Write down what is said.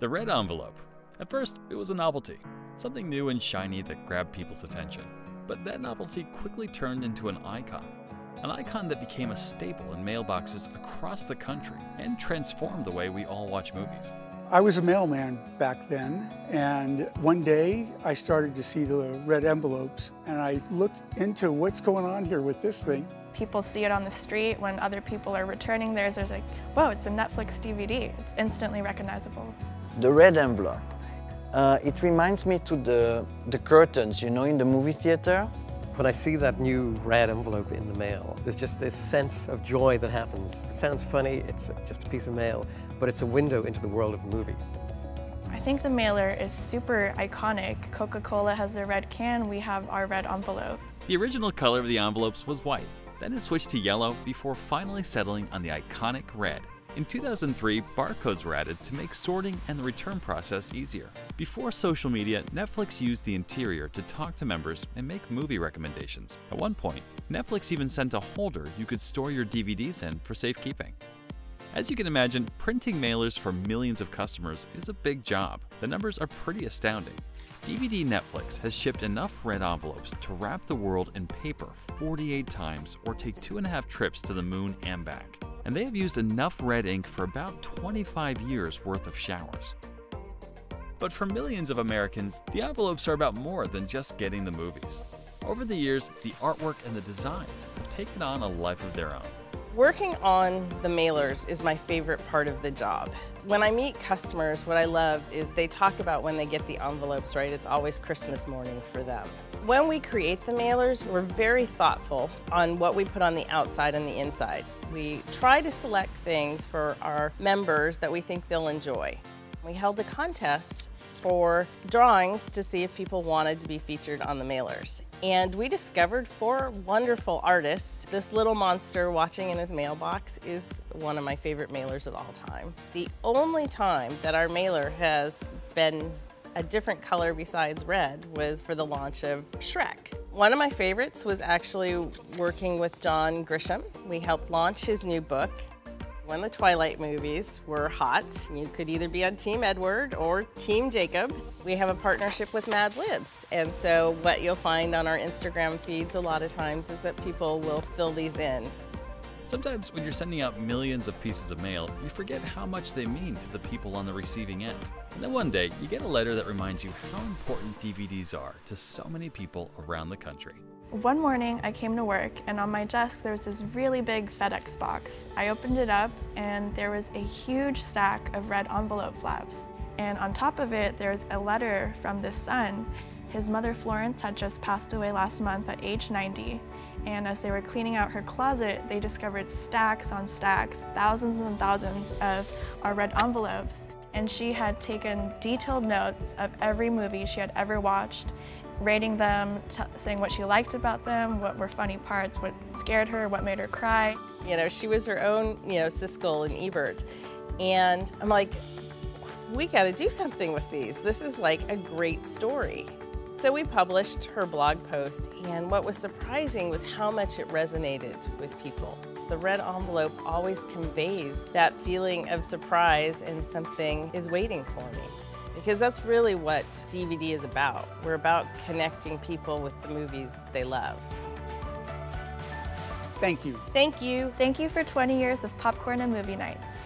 The red envelope. At first, it was a novelty, something new and shiny that grabbed people's attention. But that novelty quickly turned into an icon. An icon that became a staple in mailboxes across the country and transformed the way we all watch movies. I was a mailman back then, and one day I started to see the red envelopes, and I looked into what's going on here with this thing. People see it on the street when other people are returning theirs. There's like, whoa, it's a Netflix DVD. It's instantly recognizable. The red envelope. Uh, it reminds me to the, the curtains, you know, in the movie theater. When I see that new red envelope in the mail, there's just this sense of joy that happens. It sounds funny, it's just a piece of mail, but it's a window into the world of movies. I think the mailer is super iconic. Coca-Cola has their red can, we have our red envelope. The original color of the envelopes was white, then it switched to yellow before finally settling on the iconic red. In 2003, barcodes were added to make sorting and the return process easier. Before social media, Netflix used the interior to talk to members and make movie recommendations. At one point, Netflix even sent a holder you could store your DVDs in for safekeeping. As you can imagine, printing mailers for millions of customers is a big job. The numbers are pretty astounding. DVD Netflix has shipped enough red envelopes to wrap the world in paper 48 times or take two and a half trips to the moon and back. And they have used enough red ink for about 25 years worth of showers. But for millions of Americans, the envelopes are about more than just getting the movies. Over the years, the artwork and the designs have taken on a life of their own. Working on the mailers is my favorite part of the job. When I meet customers, what I love is they talk about when they get the envelopes, right? It's always Christmas morning for them. When we create the mailers, we're very thoughtful on what we put on the outside and the inside. We try to select things for our members that we think they'll enjoy. We held a contest for drawings to see if people wanted to be featured on the mailers. And we discovered four wonderful artists. This little monster watching in his mailbox is one of my favorite mailers of all time. The only time that our mailer has been a different color besides red was for the launch of Shrek. One of my favorites was actually working with John Grisham. We helped launch his new book, when the Twilight movies were hot, you could either be on Team Edward or Team Jacob. We have a partnership with Mad Libs, and so what you'll find on our Instagram feeds a lot of times is that people will fill these in. Sometimes when you're sending out millions of pieces of mail, you forget how much they mean to the people on the receiving end. And then one day, you get a letter that reminds you how important DVDs are to so many people around the country. One morning I came to work and on my desk there was this really big FedEx box. I opened it up and there was a huge stack of red envelope flaps. And on top of it there was a letter from this son. His mother Florence had just passed away last month at age 90 and as they were cleaning out her closet they discovered stacks on stacks, thousands and thousands of our red envelopes. And she had taken detailed notes of every movie she had ever watched rating them, saying what she liked about them, what were funny parts, what scared her, what made her cry. You know, she was her own, you know, Siskel and Ebert. And I'm like, we got to do something with these. This is like a great story. So we published her blog post, and what was surprising was how much it resonated with people. The red envelope always conveys that feeling of surprise and something is waiting for me because that's really what DVD is about. We're about connecting people with the movies they love. Thank you. Thank you. Thank you for 20 years of popcorn and movie nights.